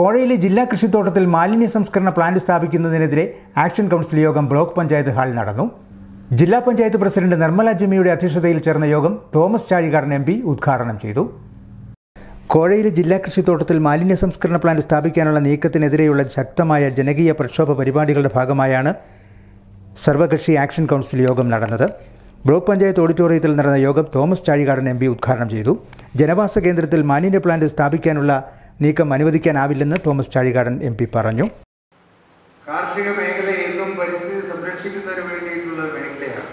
കോഴയിലെ ജില്ലാ കൃഷിത്തോട്ടത്തിൽ മാലിന്യ സംസ്കരണ പ്ലാന്റ് സ്ഥാപിക്കുന്നതിനെതിരെ ആക്ഷൻ കൗൺസിൽ യോഗം ബ്ലോക്ക് പഞ്ചായത്ത് ഹാളിൽ നടന്നു. ജില്ലാ പഞ്ചായത്ത് പ്രസിഡന്റ് നിർമ്മല ജമ്മിയുടെ അധ്യക്ഷതയിൽ ചേർന്ന യോഗം തോമസ് ചാഴികാടൻ എം പി ഉദ്ഘാടനം ചെയ്തു. കോഴയിലെ ജില്ലാ കൃഷിത്തോട്ടത്തിൽ മാലിന്യ സംസ്കരണ പ്ലാന്റ് സ്ഥാപിക്കാനുള്ള നീക്കത്തിനെതിരെയുള്ള ശക്തമായ ജനകീയ പ്രക്ഷോഭ പരിപാടികളുടെ ഭാഗമായാണ് സർവകക്ഷി ആക്ഷൻ കൗൺസിൽ യോഗം നടന്നത്. ബ്ലോക്ക് പഞ്ചായത്ത് ഓഡിറ്റോറിയത്തിൽ നടന്ന യോഗം തോമസ് ചാഴികാടൻ എം പി ഉദ്ഘാടനം ചെയ്തു. ജനവാസ കേന്ദ്രത്തിൽ മാലിന്യ പ്ലാന്റ് സ്ഥാപിക്കാനുള്ള നീക്കം അനുവദിക്കാനാവില്ലെന്ന് തോമസ് ചാഴികാടൻ എം പി പറഞ്ഞു. കാർഷിക മേഖല എന്നും പരിസ്ഥിതി സംരക്ഷിക്കുന്നതിന് വേണ്ടിയിട്ടുള്ള മേഖലയാണ്.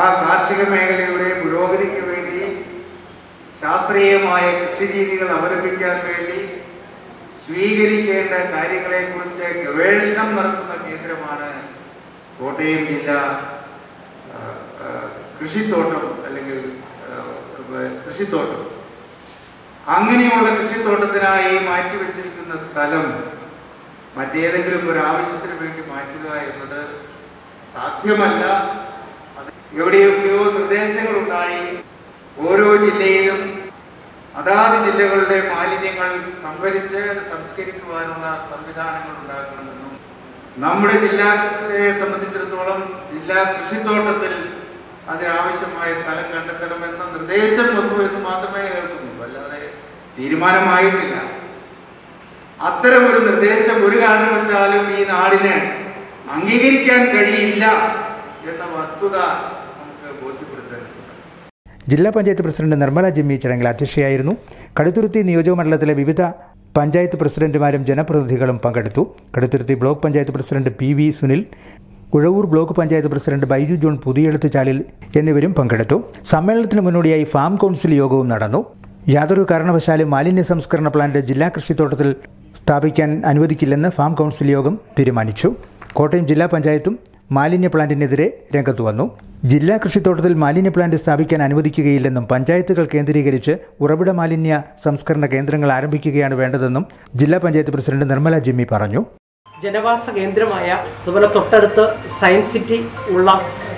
ആ കാർഷിക മേഖലയുടെ പുരോഗതിക്ക് വേണ്ടി ശാസ്ത്രീയമായ കൃഷിരീതികൾ അവലംബിക്കാൻ വേണ്ടി സ്വീകരിക്കേണ്ട കാര്യങ്ങളെക്കുറിച്ച് ഗവേഷണം നടത്തുന്ന കേന്ദ്രമാണ് കോട്ടയം ജില്ല കൃഷിത്തോട്ടം അല്ലെങ്കിൽ കൃഷിത്തോട്ടം. അങ്ങനെയുള്ള കൃഷിത്തോട്ടത്തിനായി മാറ്റിവെച്ചിരിക്കുന്ന സ്ഥലം മറ്റേതെങ്കിലും ഒരു ആവശ്യത്തിന് വേണ്ടി മാറ്റുക എന്നത് സാധ്യമല്ല. അത് എവിടെയൊക്കെയോ നിർദ്ദേശങ്ങളുണ്ടായി. ഓരോ ജില്ലയിലും അതാത് ജില്ലകളുടെ മാലിന്യങ്ങൾ സംഭരിച്ച് സംസ്കരിക്കുവാനുള്ള സംവിധാനങ്ങൾ ഉണ്ടാക്കണമെന്നും നമ്മുടെ ജില്ലയെ സംബന്ധിച്ചിടത്തോളം ജില്ലാ കൃഷിത്തോട്ടത്തിൽ അതിനാവശ്യമായ സ്ഥലം കണ്ടെത്തണമെന്ന നിർദ്ദേശം വന്നു എന്ന് മാത്രമേ കേൾക്കുന്നുള്ളൂ. അല്ലാതെ തീരുമാനമായിട്ടില്ല. അത്തരം ഒരു നിർദ്ദേശം ഒരു കാരണവശാലും ഈ നാടിന് അംഗീകരിക്കാൻ കഴിയില്ല എന്ന വസ്തുത നമുക്ക് ബോധ്യപ്പെടുത്തേണ്ടതുണ്ട്. ജില്ലാ പഞ്ചായത്ത് പ്രസിഡന്റ് നിർമ്മല ജിമ്മി ചടങ്ങിൽ അധ്യക്ഷയായിരുന്നു. കടുത്തുരുത്തി നിയോജകമണ്ഡലത്തിലെ വിവിധ പഞ്ചായത്ത് പ്രസിഡന്റുമാരും ജനപ്രതിനിധികളും പങ്കെടുത്തു. Kaduthuruthy block panchayat president P V Sunil Uzhavoor block panchayat president Baiju John Puthiyeduthu Chalil എന്നിവരും പങ്കെടുത്തു. സമ്മേളനത്തിന് മുന്നോടിയായി ഫാം കൗൺസിൽ യോഗവും നടന്നു. യാതൊരു കാരണവശാലും മാലിന്യ സംസ്കരണ പ്ലാന്റ് ജില്ലാ കൃഷിത്തോട്ടത്തിൽ സ്ഥാപിക്കാൻ അനുവദിക്കില്ലെന്ന് ഫാം കൗൺസിൽ യോഗം തീരുമാനിച്ചു. കോട്ടയം ജില്ലാ പഞ്ചായത്തും മാലിന്യ പ്ലാന്റിനെതിരെ രംഗത്തു വന്നു. ജില്ലാ കൃഷിത്തോട്ടത്തിൽ മാലിന്യ പ്ലാന്റ് സ്ഥാപിക്കാൻ അനുവദിക്കുകയില്ലെന്നും പഞ്ചായത്തുകൾ കേന്ദ്രീകരിച്ച് ഉറവിട മാലിന്യ സംസ്കരണ കേന്ദ്രങ്ങൾ ആരംഭിക്കുകയാണ് വേണ്ടതെന്നും ജില്ലാ പഞ്ചായത്ത് പ്രസിഡന്റ് നിർമ്മല ജിമ്മി പറഞ്ഞു. ജനവാസ കേന്ദ്രമായ അതുപോലെ തൊട്ടടുത്ത് സയൻസ് സിറ്റി ഉള്ള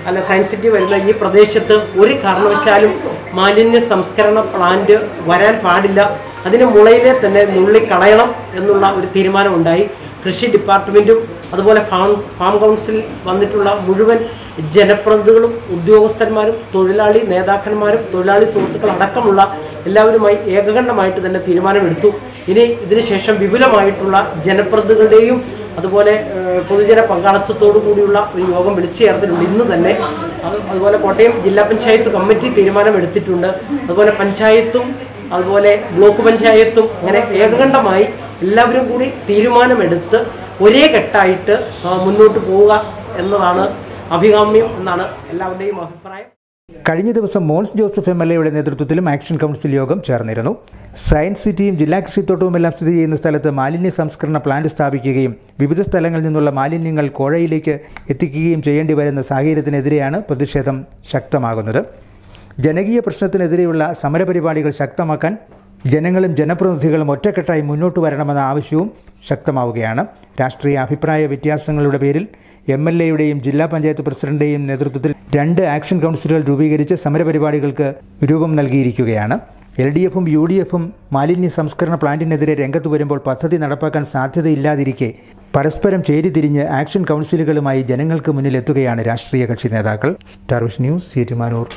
അല്ല സയൻസ് സിറ്റി വരുന്ന ഈ പ്രദേശത്ത് ഒരു കാരണവശാലും മാലിന്യ സംസ്കരണ പ്ലാന്റ് വരാൻ പാടില്ല. അതിന് മുളയിലെ തന്നെ നുള്ളിക്കളയണം എന്നുള്ള ഒരു തീരുമാനമുണ്ടായി. കൃഷി ഡിപ്പാർട്ട്മെന്റും അതുപോലെ ഫാം ഫാം കൗൺസിൽ വന്നിട്ടുള്ള മുഴുവൻ ജനപ്രതിനിധികളും ഉദ്യോഗസ്ഥന്മാരും തൊഴിലാളി നേതാക്കന്മാരും തൊഴിലാളി സുഹൃത്തുക്കൾ അടക്കമുള്ള എല്ലാവരുമായി ഏകകണ്ഠമായിട്ട് തന്നെ തീരുമാനമെടുത്തു. ഇനി ഇതിനുശേഷം വിപുലമായിട്ടുള്ള ജനപ്രതിനിധികളുടെയും അതുപോലെ പൊതുജന പങ്കാളിത്തത്തോടു കൂടിയുള്ള ഒരു യോഗം വിളിച്ചു ചേർത്തിട്ടുണ്ട്. ഇന്ന് തന്നെ അതുപോലെ കോട്ടയം ജില്ലാ പഞ്ചായത്ത് കമ്മിറ്റി തീരുമാനമെടുത്തിട്ടുണ്ട്. അതുപോലെ പഞ്ചായത്തും അതുപോലെ ബ്ലോക്ക് പഞ്ചായത്തും അങ്ങനെ ഏകകണ്ഠമായി എല്ലാവരും കൂടി തീരുമാനമെടുത്ത് ഒരേ കെട്ടായിട്ട് മുന്നോട്ട് പോവുക എന്നതാണ് അഭികാമ്യം എന്നാണ് എല്ലാവരുടെയും അഭിപ്രായം. കഴിഞ്ഞ ദിവസം മോൻസ് ജോസഫ് എം എൽ എയുടെ നേതൃത്വത്തിലും ആക്ഷൻ കൗൺസിൽ യോഗം ചേർന്നിരുന്നു. സയൻസ് സിറ്റിയും ജില്ലാ കൃഷിത്തോട്ടവും എല്ലാം സ്ഥിതി ചെയ്യുന്ന സ്ഥലത്ത് മാലിന്യ സംസ്കരണ പ്ലാന്റ് സ്ഥാപിക്കുകയും വിവിധ സ്ഥലങ്ങളിൽ നിന്നുള്ള മാലിന്യങ്ങൾ കോഴയിലേക്ക് എത്തിക്കുകയും ചെയ്യേണ്ടി വരുന്ന സാഹചര്യത്തിനെതിരെയാണ് പ്രതിഷേധം ശക്തമാകുന്നത്. ജനകീയ പ്രശ്നത്തിനെതിരെയുള്ള സമരപരിപാടികൾ ശക്തമാക്കാൻ ജനങ്ങളും ജനപ്രതിനിധികളും ഒറ്റക്കെട്ടായി മുന്നോട്ട് വരണമെന്ന ആവശ്യവും ശക്തമാവുകയാണ്. രാഷ്ട്രീയ അഭിപ്രായ വ്യത്യാസങ്ങളുടെ പേരിൽ എം എൽ എയുടെയും ജില്ലാ പഞ്ചായത്ത് പ്രസിഡന്റിന്റെയും നേതൃത്വത്തിൽ രണ്ട് ആക്ഷൻ കൗൺസിലുകൾ രൂപീകരിച്ച് സമരപരിപാടികൾക്ക് രൂപം നൽകിയിരിക്കുകയാണ്. എൽ ഡി എഫും യു ഡി എഫും മാലിന്യ സംസ്കരണ പ്ലാന്റിനെതിരെ രംഗത്ത് വരുമ്പോൾ പദ്ധതി നടപ്പാക്കാൻ സാധ്യതയില്ലാതിരിക്കെ പരസ്പരം ചേരിതിരിഞ്ഞ് ആക്ഷൻ കൗൺസിലുകളുമായി ജനങ്ങൾക്ക് മുന്നിലെത്തുകയാണ് രാഷ്ട്രീയ കക്ഷി നേതാക്കൾ. സ്റ്റാർവിഷ് ന്യൂസ് ഏറ്റുമാനൂർ